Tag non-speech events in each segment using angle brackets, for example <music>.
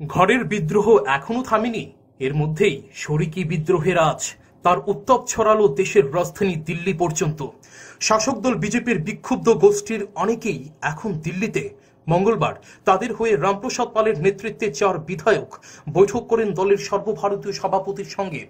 ঘরের বিদ্রোহ এখনও থামেনি। এর মধ্যেই শরিকি বিদ্রোহের আজ তার উত্তপ ছড়ালো দেশের রাজধানী দিল্লি পর্যন্ত। শাসক দল বিজেপির বিক্ষুব্ধ গোষ্ঠীর অনেকেই এখন দিল্লিতে। মঙ্গলবার তাদের হয়ে রামপ্রসাদ পালের নেতৃত্বে চার বিধায়ক বৈঠক করেন দলের সর্বভারতীয় সভাপতির সঙ্গে।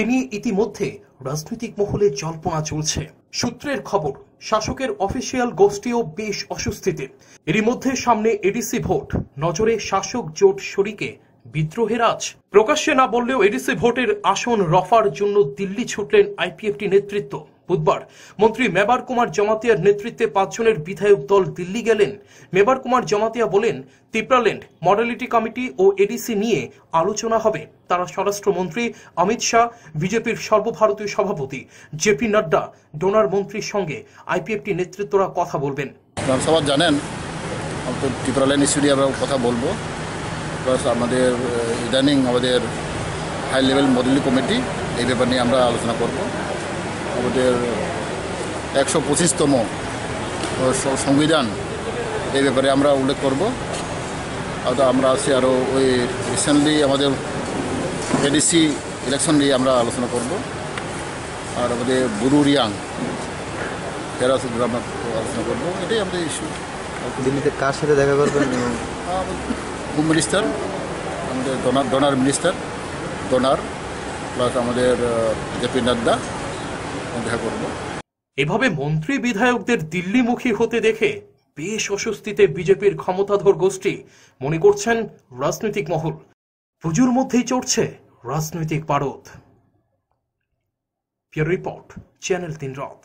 এ নিয়ে ইতিমধ্যে রাজনৈতিক মহলে জল্পনা চলছে। সূত্রের খবর শাসকের অফিসিয়াল গোষ্ঠীও বেশ অস্বস্তিতে। এরই মধ্যে সামনে এডিসি ভোট। নজরে শাসক জোট শরিকে বিদ্রোহের আজ প্রকাশ্যে না বললেও এডিসি ভোটের আসন রফার জন্য দিল্লি ছুটলেন আইপিএফটি নেতৃত্ব। বুধবার মন্ত্রী মেবার কুমার জমাতিয়ার নেতৃত্বে পাঁচজনের বিধায়ক দল দিল্লি গেলেন। মেবার কুমার জমাতিয়া বলেন তিপ্রাল্যান্ড মডেলিটি কমিটি ও এডিসি নিয়ে আলোচনা হবে। তারা স্বরাষ্ট্রমন্ত্রী অমিত শাহ, বিজেপির সর্বভারতীয় সভাপতি জেপি নাড্ডা, ডোনার মন্ত্রীর সঙ্গে আইপিএফটি নেতৃত্বরা কথা বলবেন। সবার জানেন তো ইস্যু নিয়ে আমরা কথা বলব। প্লাস আমাদের ইদানিং আমাদের হাই লেভেল মডেলি কমিটি এই ব্যাপার নিয়ে আমরা আলোচনা করব। আমাদের একশো পঁচিশতম সংবিধান। এই ব্যাপারে আমরা উল্লেখ করব। আর আমরা আছি আরও ওই রিসেন্টলি আমাদের এডিসি ইলেকশন নিয়ে আমরা আলোচনা করব। আর আমাদের বুরু রিয়াং এরা আমরা আলোচনা করব। এটাই আমাদের ইস্যু দিল্লিতে কার সাথে দেখা করবেন? <laughs> হোম মিনিস্টার আমাদের donor donor minister donor plus আমাদের জেপি নাড্ডা। দেখা করব। এভাবে মন্ত্রী বিধায়কদের দিল্লিমুখী হতে দেখে বেশ অস্বস্তিতে বিজেপির ক্ষমতাধর গোষ্ঠী মনে করছেন রাজনৈতিক মহল। পুজোর মধ্যেই চড়ছে রাজনৈতিক পারদ। রিপোর্ট, চ্যানেল তিন রথ